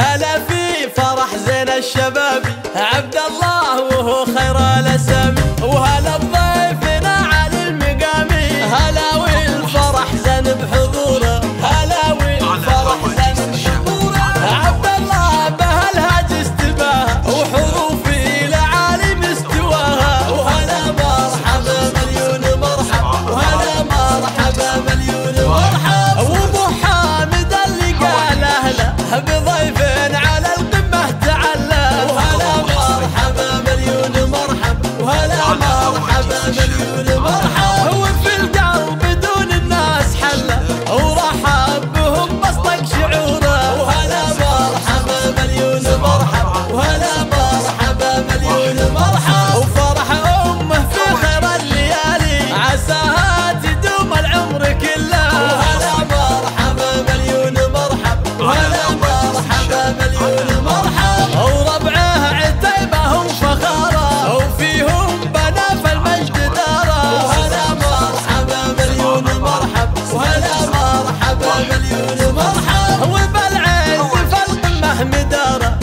هلا في فرح زين الشبابي عبد الله وهو خير الأسامي. وهلا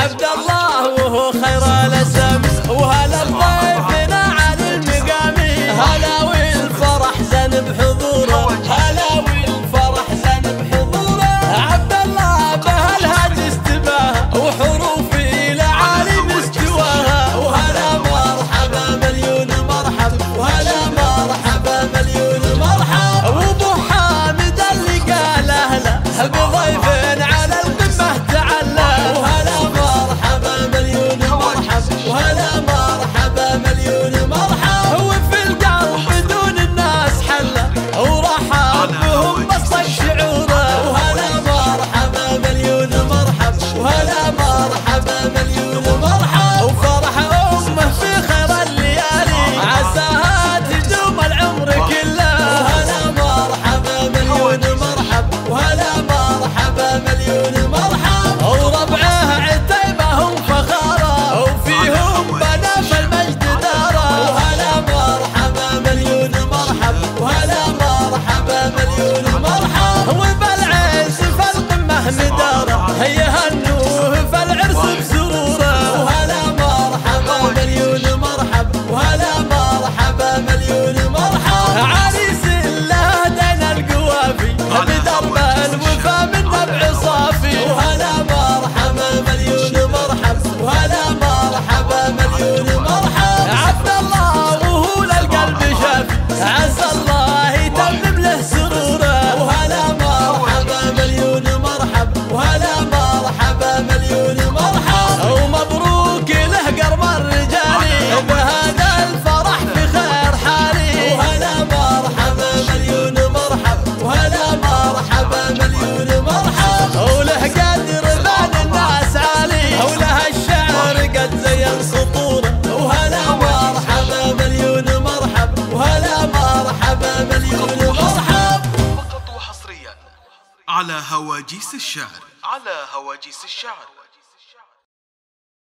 عبد الله وهو خير الأسم وهلا بضيفنا على المقامي هلا والفرح زن بحضوره هلا والفرح زن بحضوره. عبد الله بهالهاج استباه وحروف إلى عالي مستواها وهلا مرحبا مليون مرحب. وهلا مرحبا مليون مرحب. وأبو حامد اللي قال أهلا بضيفه مرحب وبالعز فالقمة مدارة هي فالعرس بسرورة وهلا مرحبا مليون مرحب. مليون مرحب. عريس الله دنا القوافي. بدرب الوفا على هواجيس الشعر. على هواجيس الشعر.